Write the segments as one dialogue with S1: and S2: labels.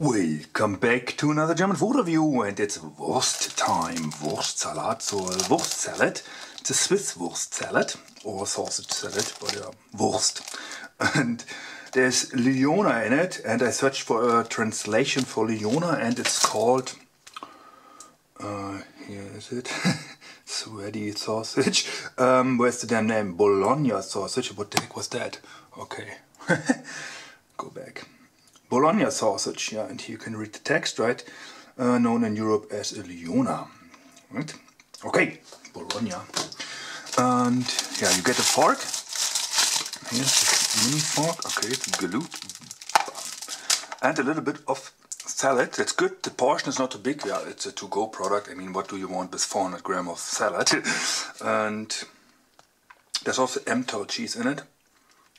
S1: Welcome back to another German food review and it's Wurst time. Wurstsalat, so Wurst salad. It's a Swiss Wurst salad or sausage salad, but yeah, Wurst. And there's Lyoner in it and I searched for a translation for Lyoner and it's called, uh, here is it, sweaty sausage. Um, where's the damn name? Bologna sausage. What the heck was that? Okay, go back. Bologna sausage, yeah, and here you can read the text, right? Uh, known in Europe as a Lyoner, right? Okay, Bologna. And yeah, you get a fork. Here's a mini fork. Okay, galoot. And a little bit of salad. That's good. The portion is not too big. Yeah, it's a to-go product. I mean, what do you want with 400 gram of salad? and there's also Emmental cheese in it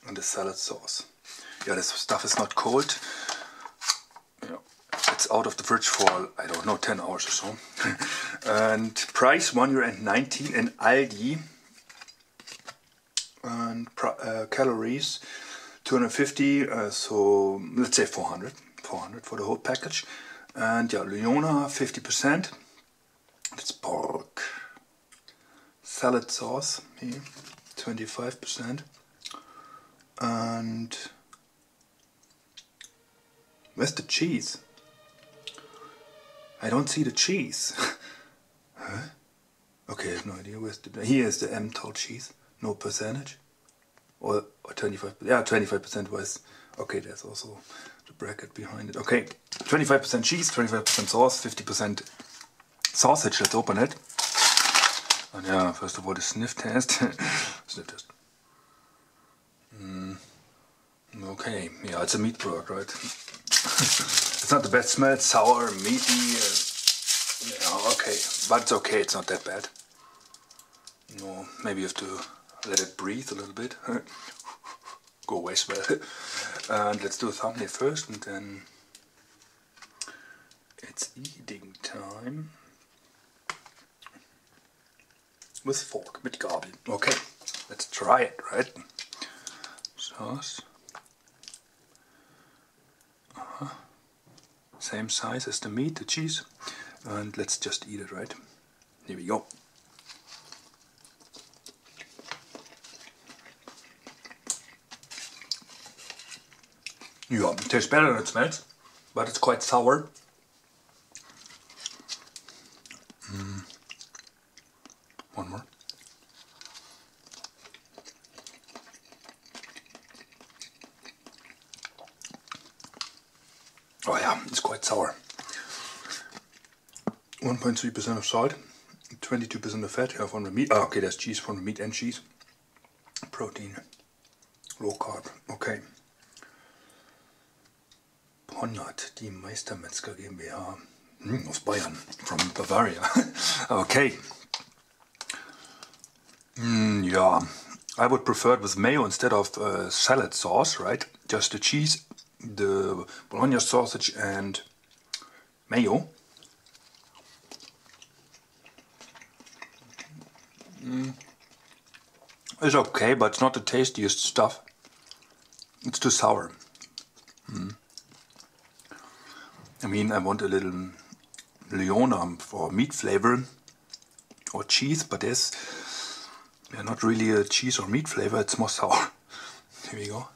S1: and the salad sauce. Yeah, this stuff is not cold. Yeah, it's out of the fridge for, I don't know, 10 hours or so. and price 1 euro and 19 in Aldi. And uh, calories 250, uh, so let's say 400. 400 for the whole package. And yeah, Lyoner 50%. It's pork. Salad sauce here, 25%. And Where's the cheese? I don't see the cheese. huh? Okay, I have no idea. Where's the... Here is the Emmental cheese. No percentage. Or, or 25... Yeah, 25% was... Okay, there's also the bracket behind it. Okay, 25% cheese, 25% sauce, 50% sausage. Let's open it. And yeah, first of all, the sniff test. sniff test. Mm. Okay, yeah, it's a meat product, right? It's not the best smell, it's sour, meaty. Uh, yeah, okay, but it's okay, it's not that bad. No, maybe you have to let it breathe a little bit. Go away smell. and let's do a thumbnail first and then it's eating time. With fork, mit Gabel. Okay, let's try it, right? Sauce. Same size as the meat, the cheese. And let's just eat it, right? Here we go. Yeah, it tastes better than it smells, but it's quite sour. Oh yeah, it's quite sour. 1.3% of salt, 22% of fat, from the meat. Ah, okay, there's cheese from the meat and cheese. Protein, low carb, okay. Ponnath, die Meistermetzger GmbH hm, aus Bayern, from Bavaria. okay. Mm, yeah, I would prefer it with mayo instead of uh, salad sauce, right? Just the cheese the bologna sausage and mayo. Mm. It's okay, but it's not the tastiest stuff. It's too sour. Mm. I mean, I want a little Lyoner for meat flavor or cheese, but there's not really a cheese or meat flavor, it's more sour. Here we go.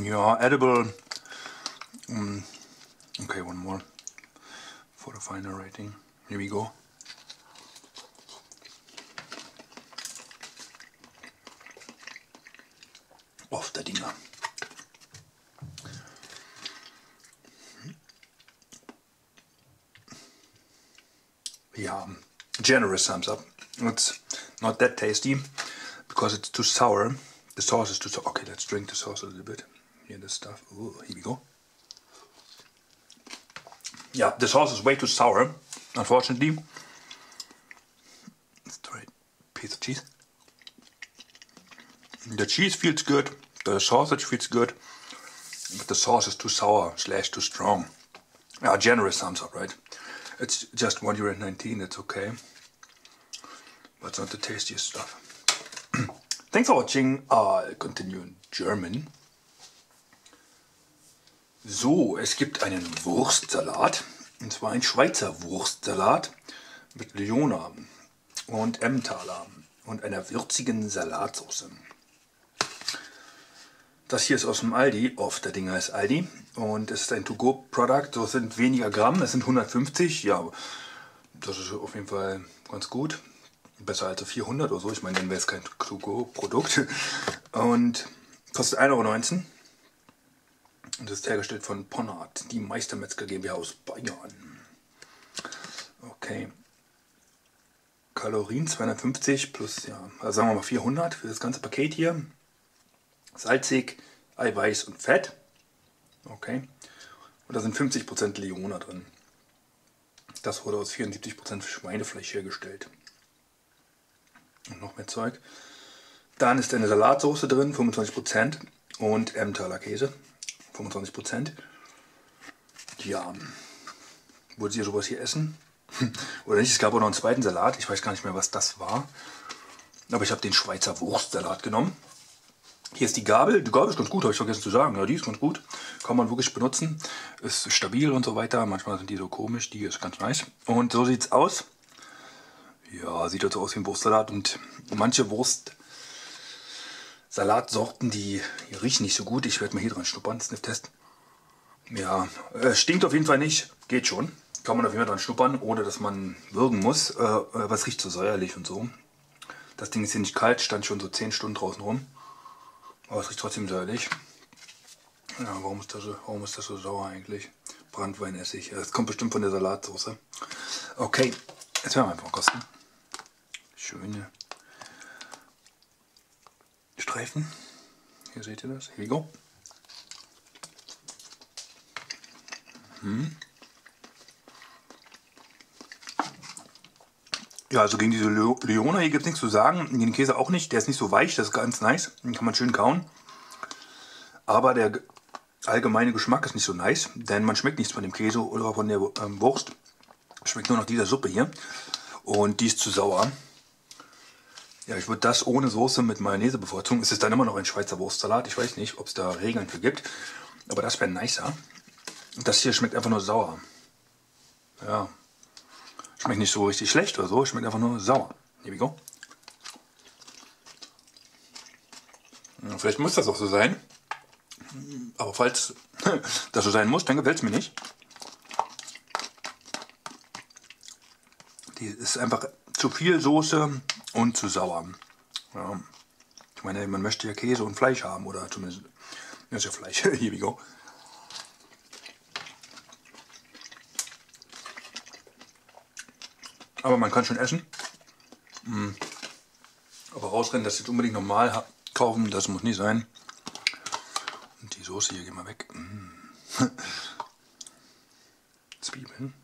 S1: Yeah, edible. Um, okay, one more for the final rating. Here we go. Ofterdinger. Yeah, generous thumbs up. It's not that tasty because it's too sour. The sauce is too sour. Okay, let's drink the sauce a little bit here this stuff. Ooh, here we go. Yeah, the sauce is way too sour, unfortunately. Let's try a piece of cheese. The cheese feels good, the sausage feels good, but the sauce is too sour slash too strong. Yeah, generous thumbs up, right? It's just one euro nineteen. It's okay. it's not the tastiest stuff. Thanks for watching. I'll continue in German. So, es gibt einen Wurstsalat. Und zwar ein Schweizer Wurstsalat mit Leona und Emmentaler und einer würzigen Salatsauce. Das hier ist aus dem Aldi, oft der Dinger ist Aldi und es ist ein To-Go-Product, so sind weniger Gramm, es sind 150, ja, das ist auf jeden Fall ganz gut, besser als 400 oder so, ich meine, dann wäre es kein To-Go-Produkt und kostet 1,19 Euro und das ist hergestellt von Ponard, die Meistermetzger GmbH aus Bayern. Okay. Kalorien 250 plus, ja, also sagen wir mal 400 für das ganze Paket hier. Salzig, Eiweiß und Fett. Okay. Und da sind 50% Leona drin. Das wurde aus 74% Schweinefleisch hergestellt. Und noch mehr Zeug. Dann ist eine Salatsauce drin, 25%. Und Emmentaler Käse, 25%. Ja, wollt ihr sowas hier essen? Oder nicht? Es gab auch noch einen zweiten Salat. Ich weiß gar nicht mehr, was das war. Aber ich habe den Schweizer Wurstsalat genommen. Hier ist die Gabel. Die Gabel ist ganz gut, habe ich vergessen zu sagen. Ja, die ist ganz gut. Kann man wirklich benutzen. Ist stabil und so weiter. Manchmal sind die so komisch. Die ist ganz nice. Und so sieht es aus. Ja, sieht halt so aus wie ein Wurstsalat. Und manche Wurstsalatsorten, die riechen nicht so gut. Ich werde mal hier dran schnuppern. Sniff-Test. Ja, äh, stinkt auf jeden Fall nicht. Geht schon. Kann man auf jeden Fall dran schnuppern, ohne dass man würgen muss. Äh, äh was riecht so säuerlich und so. Das Ding ist hier nicht kalt. Stand schon so 10 Stunden draußen rum. Aber es riecht trotzdem säuerlich. Ja, warum ist, das so, warum ist das so sauer eigentlich? Brandweinessig. Das kommt bestimmt von der Salatsauce. Okay, jetzt werden wir einfach kosten. Schöne Streifen. Hier seht ihr das. Here we go. Hm. Ja, also gegen diese Leona hier gibt es nichts zu sagen. Gegen den Käse auch nicht. Der ist nicht so weich, das ist ganz nice. Den kann man schön kauen. Aber der allgemeine Geschmack ist nicht so nice, denn man schmeckt nichts von dem Käse oder von der ähm, Wurst. Schmeckt nur noch dieser Suppe hier. Und die ist zu sauer. Ja, ich würde das ohne Soße mit Mayonnaise bevorzugen. Es ist dann immer noch ein Schweizer Wurstsalat. Ich weiß nicht, ob es da Regeln für gibt. Aber das wäre nicer. Das hier schmeckt einfach nur sauer. Ja, Schmeckt nicht so richtig schlecht oder so, schmeckt einfach nur sauer. Here we go. Ja, vielleicht muss das auch so sein. Aber falls das so sein muss, dann gefällt es mir nicht. Die ist einfach zu viel Soße und zu sauer. Ja. Ich meine, man möchte ja Käse und Fleisch haben, oder zumindest, das ist ja Fleisch. Here we go. Aber man kann schon essen. Mhm. Aber rausrennen, das jetzt unbedingt normal kaufen, das muss nicht sein. Und die Soße hier, geh mal weg. Mhm. Zwiebeln.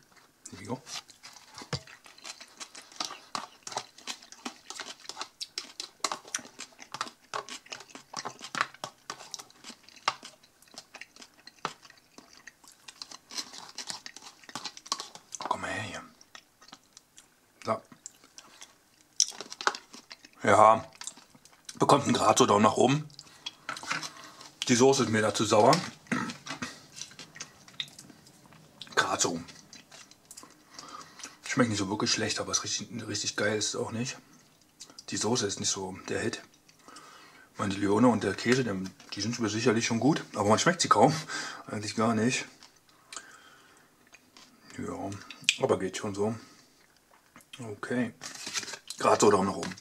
S1: Here we go. Ja, bekommt einen Grad so Daumen nach oben. Die Soße ist mir dazu sauer. Grad so. Schmeckt nicht so wirklich schlecht, aber es richtig, richtig geil ist es auch nicht. Die Soße ist nicht so der Hit. Meine Leone und der Käse, die sind sicherlich schon gut, aber man schmeckt sie kaum. Eigentlich gar nicht. Ja, aber geht schon so. Okay. Gerade so Daumen nach oben.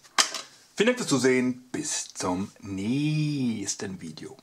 S1: Vielen Dank fürs Zusehen. Bis zum nächsten Video.